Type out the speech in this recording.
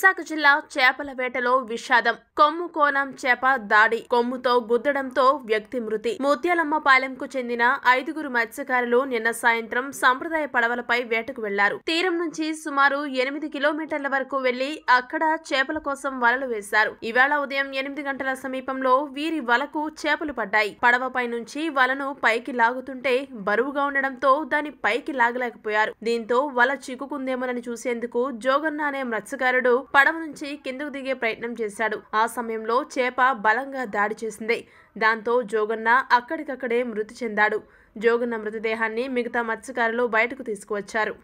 విశాఖ జిల్లా చేపల వేటలో విషాదం. కొమ్ము కోనం చేప దాడి. కొమ్ముతో గుద్దడంతో వ్యక్తి మృతి. ముత్యాలమ్మపాలెంకు చెందిన ఐదుగురు మత్స్యకారులు నిన్న సాయంత్రం సంప్రదాయ పడవలపై వేటకు వెళ్ళారు. తీరం నుంచి సుమారు ఎనిమిది కిలోమీటర్ల వరకు వెళ్ళి అక్కడ చేపల కోసం వలలు వేశారు. ఇవాళ ఉదయం ఎనిమిది గంటల సమీపంలో వీరి వలకు చేపలు పడ్డాయి. పడవపై నుంచి వలను పైకి లాగుతుంటే బరువుగా ఉండడంతో దాని పైకి లాగలేకపోయారు. దీంతో వల చిక్కుకుందేమోనని చూసేందుకు జోగన్న అనే మత్స్యకారుడు పడవ నుంచి కిందకు దిగే ప్రయత్నం చేశాడు. ఆ సమయంలో చేప బలంగా దాడి చేసింది. దాంతో జోగన్న అక్కడికక్కడే మృతి చెందాడు. జోగన్న మృతదేహాన్ని మిగతా మత్స్యకారులు బయటకు తీసుకువచ్చారు.